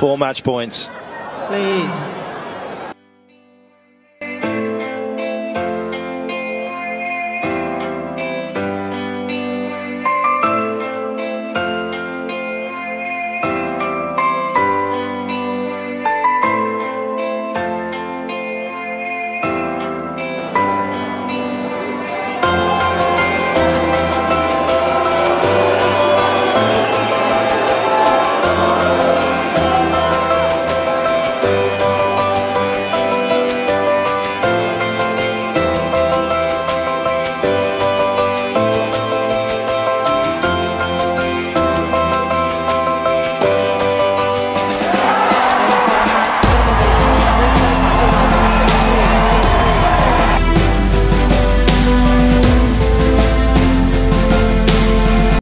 Four match points. Please.